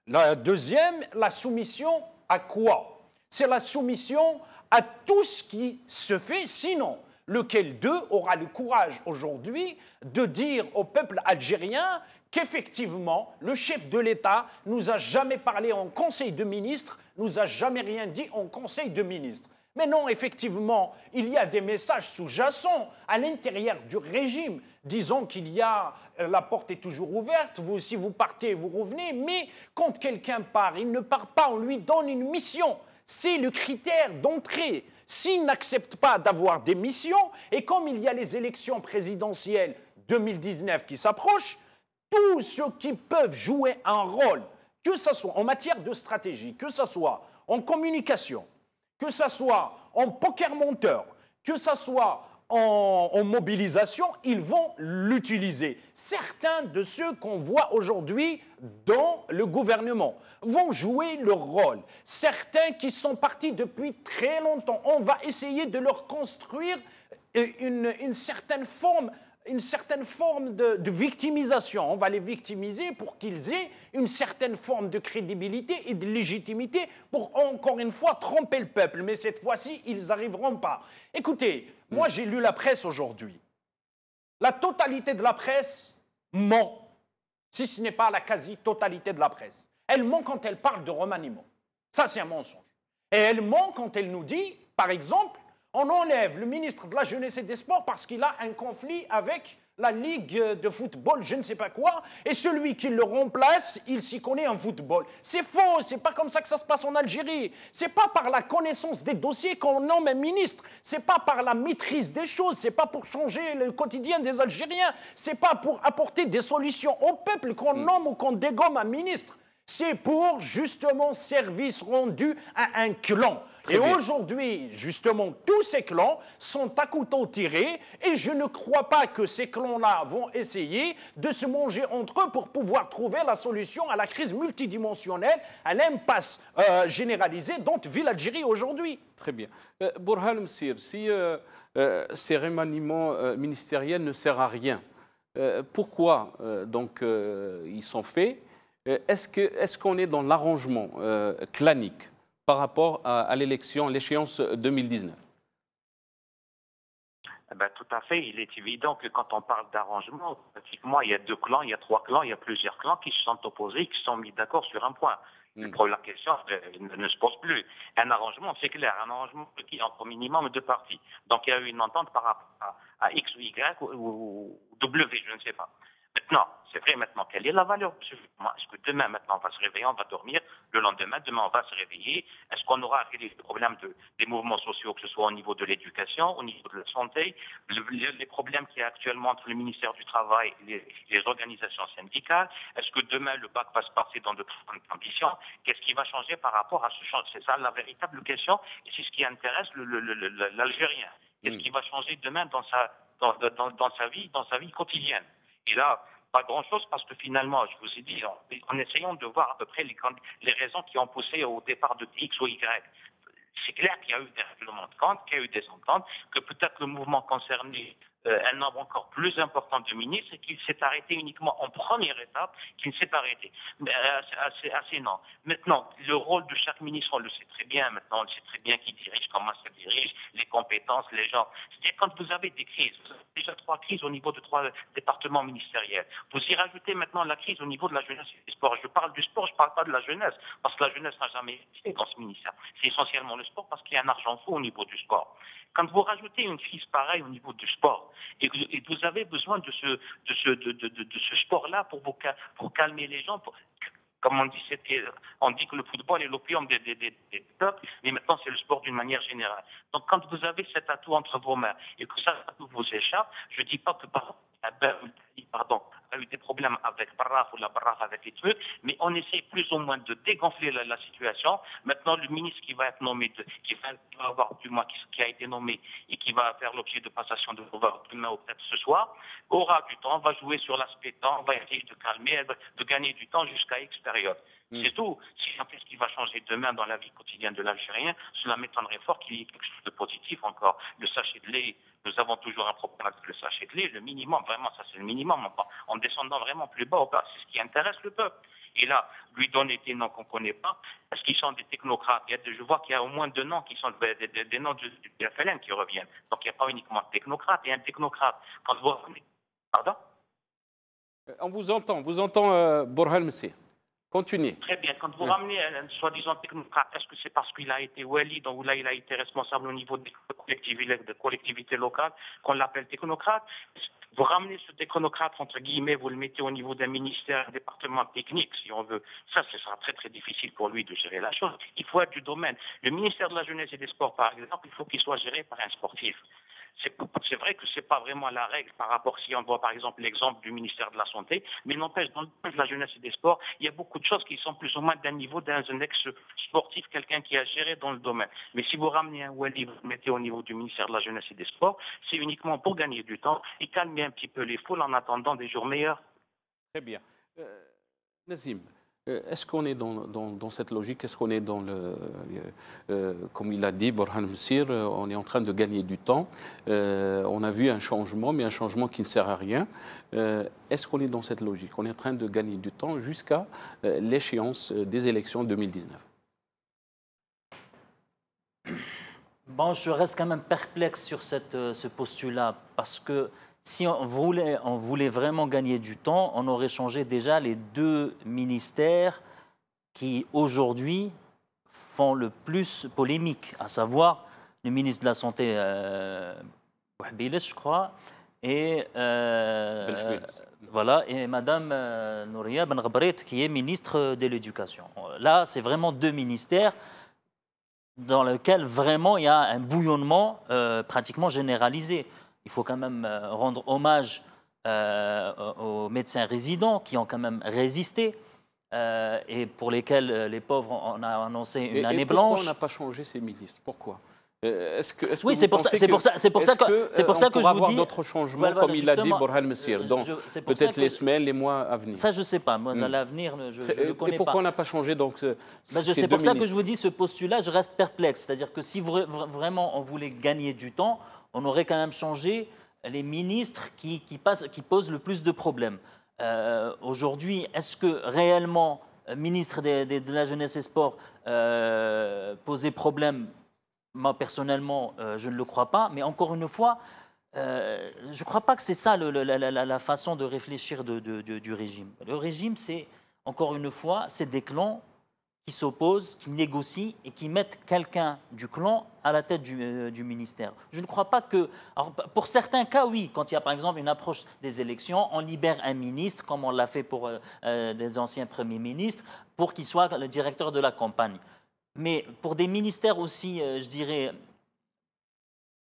La deuxième, la soumission à quoi? C'est la soumission à tout ce qui se fait, sinon lequel d'eux aura le courage aujourd'hui de dire au peuple algérien qu'effectivement, le chef de l'État nous a jamais parlé en Conseil de ministres, nous a jamais rien dit en Conseil de ministres. Mais non, effectivement, il y a des messages sous-jacents à l'intérieur du régime, disant qu'il y a euh, la porte est toujours ouverte, vous si vous partez, vous revenez, mais quand quelqu'un part, il ne part pas, on lui donne une mission. C'est le critère d'entrée. S'ils n'acceptent pas d'avoir des missions, et comme il y a les élections présidentielles 2019 qui s'approchent, tous ceux qui peuvent jouer un rôle, que ce soit en matière de stratégie, que ce soit en communication, que ce soit en poker monteur, que ce soit en, mobilisation, ils vont l'utiliser. Certains de ceux qu'on voit aujourd'hui dans le gouvernement vont jouer leur rôle. Certains qui sont partis depuis très longtemps, on va essayer de leur construire une, certaine forme une certaine forme de, de, victimisation. On va les victimiser pour qu'ils aient une certaine forme de crédibilité et de légitimité pour, encore une fois, tromper le peuple. Mais cette fois-ci, ils n'arriveront pas. Écoutez, moi, j'ai lu la presse aujourd'hui. La totalité de la presse ment, si ce n'est pas la quasi-totalité de la presse. Elle ment quand elle parle de remaniement. Ça, c'est un mensonge. Et elle ment quand elle nous dit, par exemple, on enlève le ministre de la Jeunesse et des Sports parce qu'il a un conflit avec la Ligue de football, je ne sais pas quoi, et celui qui le remplace, il s'y connaît en football. C'est faux, c'est pas comme ça que ça se passe en Algérie. C'est pas par la connaissance des dossiers qu'on nomme un ministre, c'est pas par la maîtrise des choses, c'est pas pour changer le quotidien des Algériens, c'est pas pour apporter des solutions au peuple qu'on mm. nomme ou qu'on dégomme un ministre. C'est pour justement service rendu à un clan et aujourd'hui, justement, tous ces clans sont à couteau tiré et je ne crois pas que ces clans-là vont essayer de se manger entre eux pour pouvoir trouver la solution à la crise multidimensionnelle, à l'impasse euh, généralisée dont vit l'Algérie aujourd'hui. Très bien. Euh, Burhan Msir, si euh, ces remaniements ministériels ne servent à rien, pourquoi donc ils sont faits? Est-ce qu'on est, est, dans l'arrangement clanique par rapport à, l'élection, l'échéance 2019 eh ben, tout à fait. Il est évident que quand on parle d'arrangement, pratiquement, il y a deux clans, il y a trois clans, il y a plusieurs clans qui se sont opposés, qui se sont mis d'accord sur un point. Hmm. La question euh, ne, se pose plus. Un arrangement, c'est clair, un arrangement qui entre minimum deux parties. Donc il y a eu une entente par rapport à, X ou Y ou, ou W, je ne sais pas. Maintenant, c'est vrai maintenant, quelle est la valeur Est-ce que demain, maintenant, on va se réveiller, on va dormir, le lendemain, demain, on va se réveiller. Est-ce qu'on aura réglé le problème de, des mouvements sociaux, que ce soit au niveau de l'éducation, au niveau de la santé, les problèmes qu'il y a actuellement entre le ministère du Travail et les, organisations syndicales? Est-ce que demain, le bac va se passer dans de grandes conditions? Qu'est-ce qui va changer par rapport à ce changement C'est ça la véritable question, et c'est ce qui intéresse l'Algérien. Qu'est-ce hmm. qui va changer demain dans sa, dans, dans sa vie, dans sa vie quotidienne? Et là, pas grand-chose parce que finalement, je vous ai dit, en, essayant de voir à peu près les, les raisons qui ont poussé au départ de X ou Y, c'est clair qu'il y a eu des règlements de compte, qu'il y a eu des ententes, que peut-être le mouvement concerné un nombre encore plus important de ministres qu'il s'est arrêté uniquement en première étape, qu'il ne s'est pas arrêté. Euh, assez, assez, non. Maintenant, le rôle de chaque ministre, on le sait très bien. Maintenant, on sait très bien qui dirige, comment ça dirige, les compétences, les gens. C'est-à-dire quand vous avez des crises, vous avez déjà trois crises au niveau de trois départements ministériels. Vous y rajoutez maintenant la crise au niveau de la jeunesse et du sport. Je parle du sport, je ne parle pas de la jeunesse, parce que la jeunesse n'a jamais existé dans ce ministère. C'est essentiellement le sport parce qu'il y a un argent fou au niveau du sport. Quand vous rajoutez une crise pareille au niveau du sport, et, que, vous avez besoin de ce, sport-là pour, calmer les gens, comme on dit, on dit que le football est l'opium des, des, peuples, mais maintenant c'est le sport d'une manière générale. Donc quand vous avez cet atout entre vos mains et que ça vous échappe, je ne dis pas que par pardon, a eu des problèmes avec Barraf ou la Barraf avec les trucs, mais on essaie plus ou moins de dégonfler la, situation. Maintenant, le ministre qui va être nommé, qui, va, avoir du moins, qui, a été nommé et qui va faire l'objet de passation de pouvoir demain ou peut-être ce soir, aura du temps, va jouer sur l'aspect temps, va essayer de calmer, de gagner du temps jusqu'à X période. Hmm. C'est tout. Si fait ce qui va changer demain dans la vie quotidienne de l'Algérien, cela m'étonnerait fort qu'il y ait quelque chose de positif encore. Le sachet de lait, nous avons toujours un problème avec le sachet de lait, le minimum, vraiment, ça c'est le minimum, en descendant vraiment plus bas, c'est ce qui intéresse le peuple. Et là, lui donner des noms qu'on ne connaît pas, parce qu'ils sont des technocrates. je vois qu'il y a au moins deux noms qui sont des, noms du, FLN qui reviennent. Donc il n'y a pas uniquement un technocrate, il y a un technocrate. Quand vous... Pardon? Euh, On vous entend, vous entend euh, Borhal Messi. Continuez. Très bien. Quand vous ramenez un soi-disant technocrate, est-ce que c'est parce qu'il a été Wali, donc là il a été responsable au niveau des collectivités, de collectivités locales, qu'on l'appelle technocrate? Vous ramenez ce technocrate, entre guillemets, vous le mettez au niveau d'un ministère, un département technique, si on veut. Ça, ce sera très très difficile pour lui de gérer la chose. Il faut être du domaine. Le ministère de la Jeunesse et des Sports, par exemple, il faut qu'il soit géré par un sportif c'est vrai que ce n'est pas vraiment la règle par rapport, si on voit par exemple l'exemple du ministère de la Santé, mais n'empêche, dans le domaine de la jeunesse et des sports, il y a beaucoup de choses qui sont plus ou moins d'un niveau d'un ex-sportif, quelqu'un qui a géré dans le domaine. Mais si vous ramenez un Wally, vous le mettez au niveau du ministère de la Jeunesse et des Sports, c'est uniquement pour gagner du temps et calmer un petit peu les foules en attendant des jours meilleurs. Très bien. Euh, est-ce qu'on est dans, cette logique? Est-ce qu'on est dans le. Euh, euh, comme il a dit, Borhan Msir, on est en train de gagner du temps. on a vu un changement, mais un changement qui ne sert à rien. Est-ce qu'on est dans cette logique? On est en train de gagner du temps jusqu'à l'échéance des élections 2019 Bon, je reste quand même perplexe sur ce postulat parce que si on voulait, on voulait vraiment gagner du temps, on aurait changé déjà les deux ministères qui aujourd'hui font le plus polémique, à savoir le ministre de la Santé, euh, je crois, et, euh, voilà, et Madame euh, Nouria Ben qui est ministre de l'Éducation. Là, c'est vraiment deux ministères dans lesquels vraiment il y a un bouillonnement euh, pratiquement généralisé il faut quand même euh, rendre hommage euh, aux médecins résidents qui ont quand même résisté. Euh, et pour lesquels les pauvres, on a annoncé une année blanche. Pourquoi on n'a pas changé ces ministres? Pourquoi? Est-ce que, est oui, c'est pour, c'est pour ça, c'est pour ça que, c'est pour ça que je vous dis. d'autres changements, comme il l'a dit Borhan Messir, dans peut-être les semaines, les mois à venir. Ça, je ne sais pas. Moi, dans hmm. l'avenir, je, ne connais pas. Et pourquoi on n'a pas changé donc ben, C'est pour ça que je vous dis ce postulat, je reste perplexe. C'est-à-dire que si vraiment on voulait gagner du temps, on aurait quand même changé les ministres qui, posent le plus de problèmes. Euh, aujourd'hui, est-ce que réellement, euh, ministre de, la Jeunesse et Sport euh, posait problème? Moi, personnellement, je ne le crois pas. Mais encore une fois, je ne crois pas que c'est ça la, façon de réfléchir du régime. Le régime, c'est, encore une fois, c'est des clans qui s'opposent, qui négocient et qui mettent quelqu'un du clan à la tête du, euh, du, ministère. Je ne crois pas que... Alors, pour certains cas, oui, quand il y a par exemple une approche des élections, on libère un ministre, comme on l'a fait pour euh, euh, des anciens premiers ministres, pour qu'il soit le directeur de la campagne. Mais pour des ministères aussi, je dirais,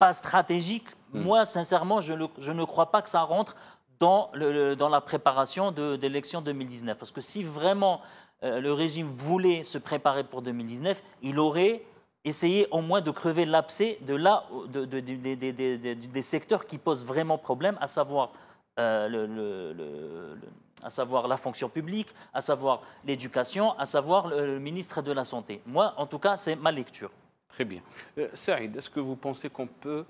pas stratégiques, hmm. moi, sincèrement, je, je, ne crois pas que ça rentre dans, le, dans la préparation de, d'élection 2019. Parce que si vraiment le régime voulait se préparer pour 2019, il aurait essayé au moins de crever l'abcès de là, de, des secteurs qui posent vraiment problème, à savoir, euh, à savoir la fonction publique, à savoir l'éducation, à savoir le, ministre de la Santé. Moi, en tout cas, c'est ma lecture. Très bien. Euh, Saïd, est-ce que vous pensez qu'on peut,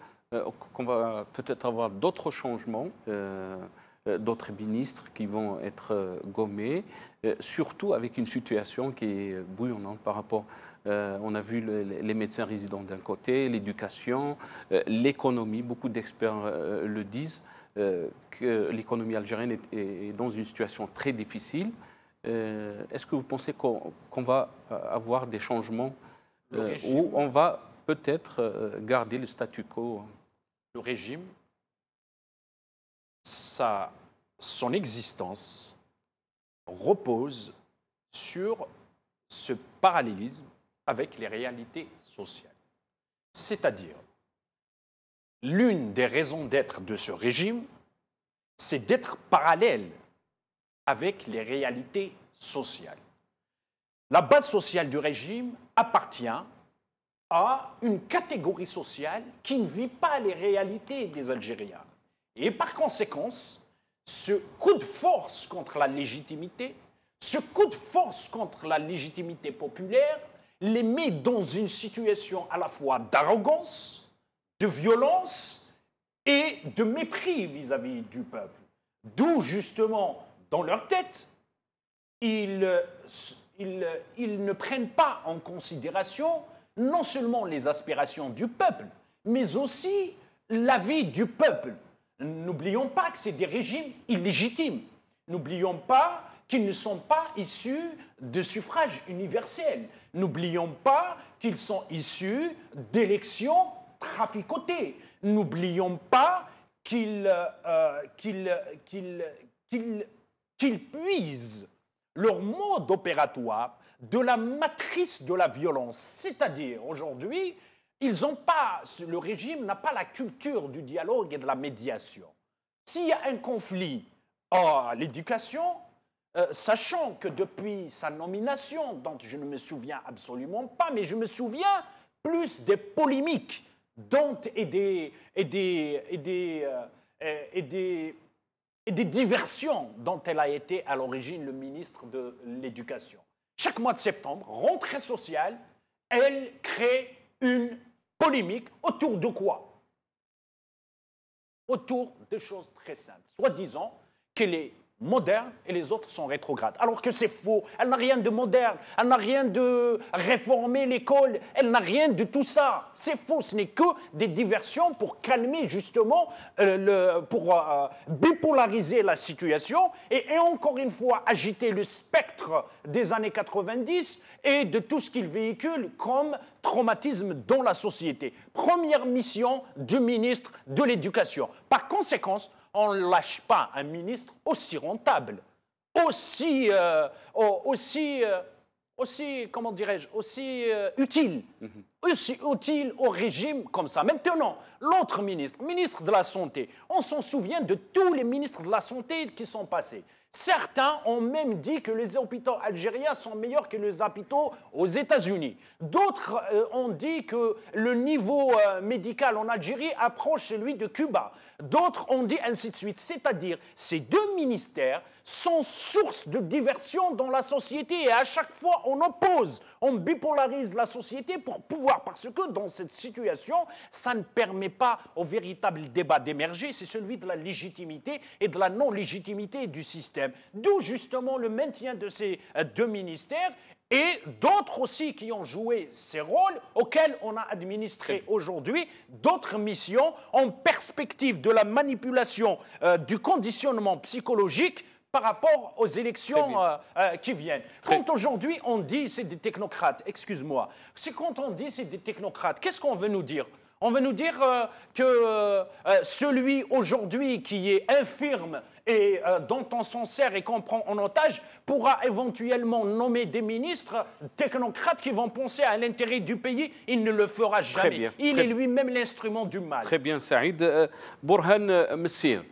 qu'on va peut-être avoir d'autres changements euh, d'autres ministres qui vont être euh, gommés, euh, surtout avec une situation qui est bouillonnante par rapport on a vu les médecins résidents d'un côté, l'éducation, l'économie. Beaucoup d'experts le disent que l'économie algérienne est, dans une situation très difficile. Est-ce que vous pensez qu'on va avoir des changements ou on va peut-être garder le statu quo? Le régime sa, son existence repose sur ce parallélisme avec les réalités sociales. C'est-à-dire, l'une des raisons d'être de ce régime, c'est d'être parallèle avec les réalités sociales. La base sociale du régime appartient à une catégorie sociale qui ne vit pas les réalités des Algériens. Et par conséquent, ce coup de force contre la légitimité, ce coup de force contre la légitimité populaire, les met dans une situation à la fois d'arrogance, de violence et de mépris vis-à-vis du peuple. D'où justement, dans leur tête, ils, ils, ne prennent pas en considération non seulement les aspirations du peuple, mais aussi la vie du peuple. N'oublions pas que c'est des régimes illégitimes. N'oublions pas qu'ils ne sont pas issus de suffrage universel. N'oublions pas qu'ils sont issus d'élections traficotées. N'oublions pas qu'ils euh, puisent leur mode opératoire de la matrice de la violence. C'est-à-dire, aujourd'hui, ils ont pas, le régime n'a pas la culture du dialogue et de la médiation. S'il y a un conflit à l'éducation, euh, sachant que depuis sa nomination, dont je ne me souviens absolument pas, mais je me souviens plus des polémiques dont, et, des, et, des, et, des, euh, et, des, et des diversions dont elle a été à l'origine le ministre de l'Éducation. Chaque mois de septembre, rentrée sociale, elle crée une polémique autour de quoi? Autour de choses très simples. Soit disant qu'elle est moderne et les autres sont rétrogrades. Alors que c'est faux. Elle n'a rien de moderne. Elle n'a rien de réformer l'école. Elle n'a rien de tout ça. C'est faux. Ce n'est que des diversions pour calmer justement, euh, le, pour euh, bipolariser la situation et, et, encore une fois agiter le spectre des années 90 et de tout ce qu'il véhicule comme traumatisme dans la société. Première mission du ministre de l'Éducation. Par conséquent, on ne lâche pas un ministre aussi rentable, aussi, euh, aussi, euh, aussi comment dirais-je, aussi euh, utile, mhm. aussi utile au régime comme ça. Maintenant, l'autre ministre, ministre de la Santé, on s'en souvient de tous les ministres de la Santé qui sont passés. Certains ont même dit que les hôpitaux algériens sont meilleurs que les hôpitaux aux États-Unis. D'autres euh, ont dit que le niveau euh, médical en Algérie approche celui de Cuba. D'autres ont dit ainsi de suite. C'est-à-dire, ces deux ministères sont source de diversion dans la société et à chaque fois on oppose, on bipolarise la société pour pouvoir, parce que dans cette situation, ça ne permet pas au véritable débat d'émerger, c'est celui de la légitimité et de la non-légitimité du système. D'où justement le maintien de ces euh, deux ministères et d'autres aussi qui ont joué ces rôles auxquels on a administré aujourd'hui d'autres missions en perspective de la manipulation euh, du conditionnement psychologique par rapport aux élections euh, euh, qui viennent. Quand aujourd'hui on dit c'est des technocrates, excuse-moi, c'est quand on dit c'est des technocrates, qu'est-ce qu'on veut nous dire? On veut nous dire euh, que celui aujourd'hui qui est infirme et dont on s'en sert et qu'on prend en otage pourra éventuellement nommer des ministres technocrates qui vont penser à l'intérêt du pays. Il ne le fera jamais. Il est lui-même l'instrument du mal. Très bien, Saïd. Bourhan Messir.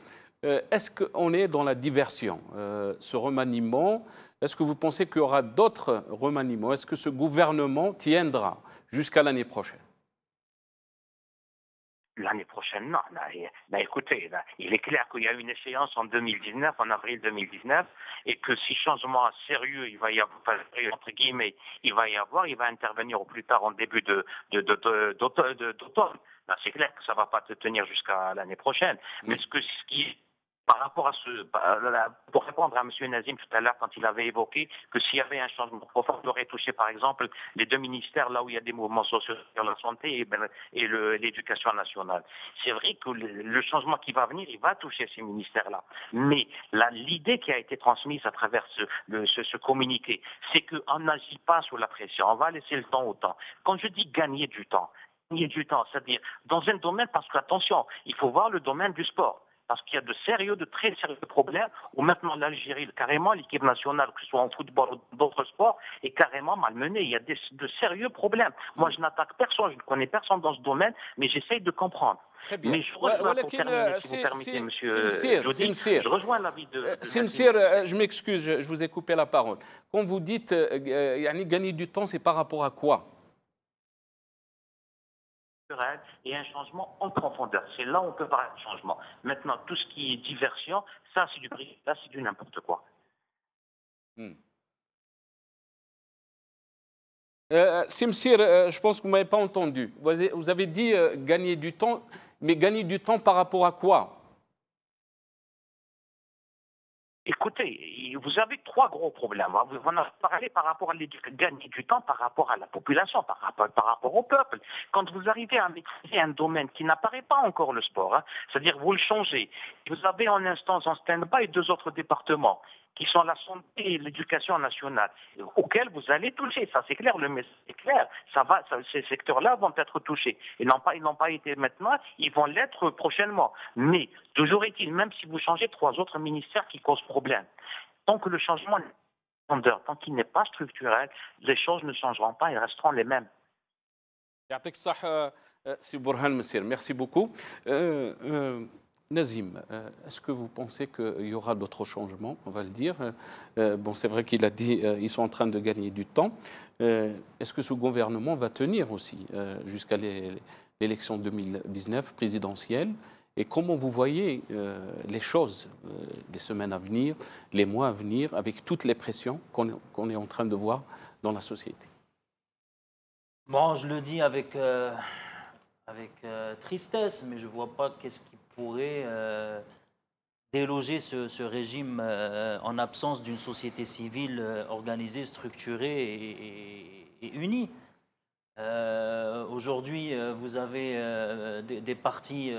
Euh, est-ce qu'on est dans la diversion euh, Ce remaniement, est-ce que vous pensez qu'il y aura d'autres remaniements? Est-ce que ce gouvernement tiendra jusqu'à l'année prochaine? L'année prochaine, non. Bah, écoutez, il est clair qu'il y a une échéance en 2019, en avril 2019, et que si changement sérieux il va y avoir, il va intervenir au plus tard en début d'automne. C'est clair que ça ne va pas te tenir jusqu'à l'année prochaine. Mais ce qui par rapport à ce, pour répondre à M. Nazim tout à l'heure quand il avait évoqué que s'il y avait un changement profond, on aurait touché par exemple les deux ministères là où il y a des mouvements sociaux sur la santé et, ben, l'éducation nationale. C'est vrai que le, changement qui va venir, il va toucher ces ministères-là. Mais l'idée qui a été transmise à travers ce, ce, ce communiqué, c'est qu'on n'agit pas sous la pression, on va laisser le temps au temps. Quand je dis gagner du temps, gagner du temps, c'est-à-dire dans un domaine, parce que attention, il faut voir le domaine du sport parce qu'il y a de sérieux, de très sérieux problèmes où maintenant l'Algérie, carrément l'équipe nationale, que ce soit en football ou d'autres sports, est carrément malmenée. Il y a de sérieux problèmes. Moi, je n'attaque personne, je ne connais personne dans ce domaine, mais j'essaye de comprendre. Très bien. Mais je rejoins, pour terminer, si vous permettez, monsieur je rejoins l'avis de... Euh, euh, je m'excuse, je vous ai coupé la parole. Quand vous dites euh, gagner du temps, c'est par rapport à quoi? Et un changement en profondeur. C'est là où on peut parler de changement. Maintenant, tout ce qui est diversion, ça c'est du ça c'est du n'importe quoi. Hmm. Euh, euh, Simsir, euh, je pense que vous ne m'avez pas entendu. Vous avez, dit gagner du temps, mais gagner du temps par rapport à quoi? Écoutez, vous avez trois gros problèmes. Hein. Vous en avez parlé par rapport à gagner du temps par rapport à la population, par rapport, par rapport au peuple. Quand vous arrivez à maîtriser un domaine qui n'apparaît pas encore le sport, hein, c'est-à-dire vous le changez, vous avez en instance en stand-by deux autres départements qui sont la santé et l'éducation nationale, auxquels vous allez toucher. Ça, c'est clair, le message est clair. Ça va, ces secteurs-là vont être touchés. Ils n'ont pas, ils n'ont pas été maintenant, ils vont l'être prochainement. Mais, toujours est-il, même si vous changez trois autres ministères qui causent problème, tant que le changement tant qu'il n'est pas structurel, les choses ne changeront pas, ils resteront les mêmes. Merci beaucoup. Euh, euh, Nazim, euh, est-ce que vous pensez qu'il y aura d'autres changements? On va le dire. Bon, c'est vrai qu'il a dit qu'ils sont en train de gagner du temps. est-ce que ce gouvernement va tenir aussi jusqu'à l'élection 2019 présidentielle? Et comment vous voyez les choses les semaines à venir, les mois à venir, avec toutes les pressions qu'on est en train de voir dans la société? Bon, je le dis avec, avec tristesse, mais je ne vois pas qu'est-ce qui pourrait euh, déloger ce, régime euh, en absence d'une société civile euh, organisée, structurée et, unie. Aujourd'hui, vous avez des, partis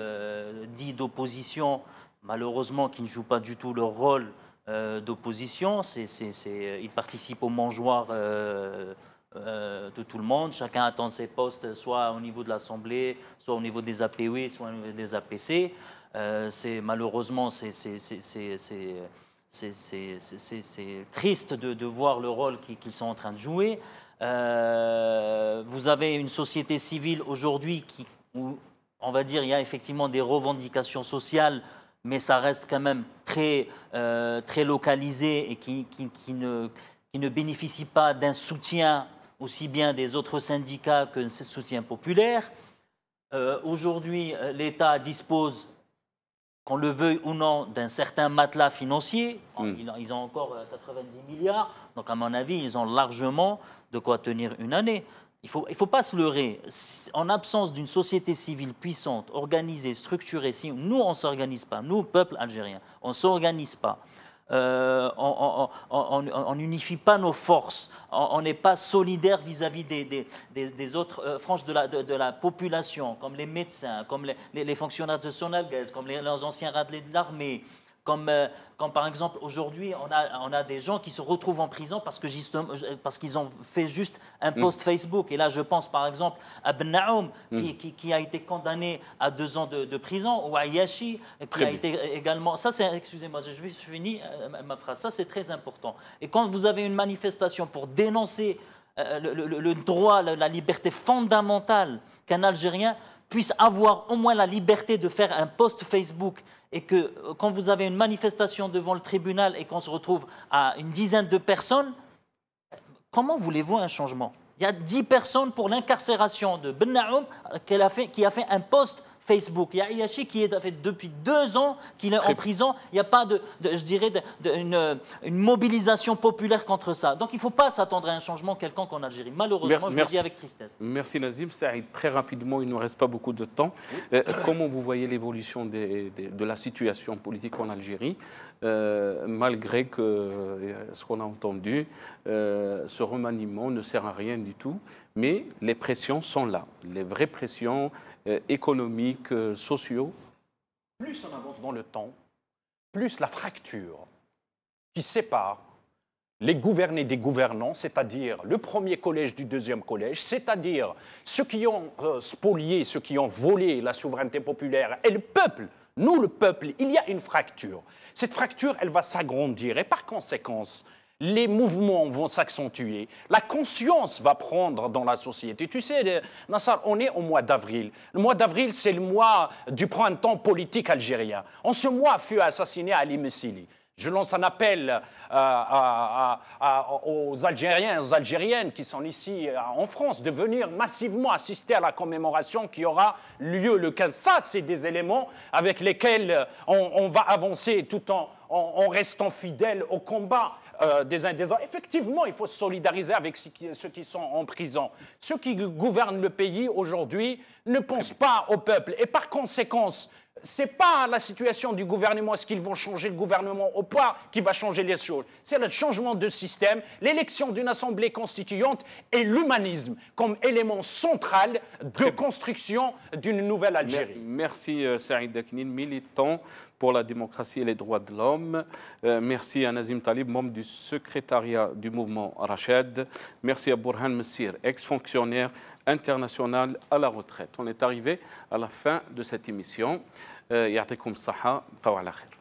dits d'opposition, malheureusement, qui ne jouent pas du tout leur rôle d'opposition. ils participent au mangeoire de tout le monde. Chacun attend ses postes, soit au niveau de l'Assemblée, soit au niveau des APW, soit au niveau des APC. Euh, malheureusement c'est triste de, voir le rôle qu'ils sont en train de jouer. Euh, vous avez une société civile aujourd'hui qui, où, on va dire, il y a effectivement des revendications sociales, mais ça reste quand même très, euh, très localisé et qui, ne, bénéficie pas d'un soutien aussi bien des autres syndicats que ce soutien populaire. Euh, aujourd'hui, l'État dispose, qu'on le veuille ou non, d'un certain matelas financier. Hmm. Ils, ont encore 90 euh, milliards, donc à mon avis, ils ont largement de quoi tenir une année. Il ne faut, il faut pas se leurrer. En absence d'une société civile puissante, organisée, structurée, si nous, on ne s'organise pas, nous, peuple algérien, on ne s'organise pas, euh, on n'unifie pas nos forces, on n'est pas solidaire vis-à-vis des, autres euh, franges de la, population, comme les médecins, comme les, fonctionnaires de Sonalgaise, comme les, anciens radlés de l'armée, comme, euh, comme par exemple aujourd'hui, on a, on a des gens qui se retrouvent en prison parce que justement- parce qu'ils ont fait juste un post Facebook. Et là, je pense par exemple à Ben Naoum, qui, qui- qui a été condamné à deux ans de, de prison, ou à Yashi, qui Très a bien. été également. Ça, c'est, excusez-moi, je vais finir euh, ma- ma phrase. Ça, c'est très important. Et quand vous avez une manifestation pour dénoncer euh, le, le- le droit, la, la liberté fondamentale qu'un Algérien puisse avoir au moins la liberté de faire un post Facebook et que euh, quand vous avez une manifestation devant le tribunal et qu'on se retrouve à une dizaine de personnes, comment voulez-vous un changement? Il y a 10 personnes pour l'incarcération de Ben Naoum euh, qui a fait un post Facebook. Il y a Ayashi qui est a fait depuis deux ans qu'il est Très en prison. Il n'y a pas de, de- je dirais, de- de- une, une mobilisation populaire contre ça. Donc il ne faut pas s'attendre à un changement quelconque en Algérie. Malheureusement, Mer- je le dis avec tristesse. Merci Nazim. Saïd, très rapidement, il ne nous reste pas beaucoup de temps. Euh, comment vous voyez l'évolution de la situation politique en Algérie, euh, malgré que euh, ce qu'on a entendu, euh, ce remaniement ne sert à rien du tout, mais les pressions sont là, les vraies pressions euh, économiques, euh, sociaux. plus on avance dans le temps, plus la fracture qui sépare les gouvernés des gouvernants, c'est-à-dire le premier collège du deuxième collège, c'est-à-dire ceux qui ont euh, spolié, ceux qui ont volé la souveraineté populaire, et le peuple, nous le peuple, il y a une fracture. Cette fracture, elle va s'agrandir et par conséquence, les mouvements vont s'accentuer, la conscience va prendre dans la société. Tu sais, euh, Nassar, on est au mois d'avril. Le mois d'avril, c'est le mois du printemps politique algérien. En ce mois fut assassiné Ali Messili. Je lance un appel euh, aux Algériens, aux Algériennes qui sont ici euh, en France de venir massivement assister à la commémoration qui aura lieu le 15. Ça, c'est des éléments avec lesquels on, va avancer tout en, en- en restant fidèle au combat euh, des uns des autres. Effectivement, il faut se solidariser avec ceux qui, sont en prison. Ceux qui gouvernent le pays aujourd'hui ne pensent pas au peuple. Et par conséquent, c'est pas la situation du gouvernement, est-ce qu'ils vont changer le gouvernement ou pas, qui va changer les choses. C'est le changement de système, l'élection d'une assemblée constituante et l'humanisme comme élément central de construction d'une nouvelle Algérie. Merci euh, Saïd Daknin, militant pour la démocratie et les droits de l'homme. Euh, merci à Nazim Talib, membre du secrétariat du mouvement Rachid. Merci à Burhan Messir, ex-fonctionnaire international à la retraite. On est arrivé à la fin de cette émission. Euh, يعطيكم الصحة بقوا على خير.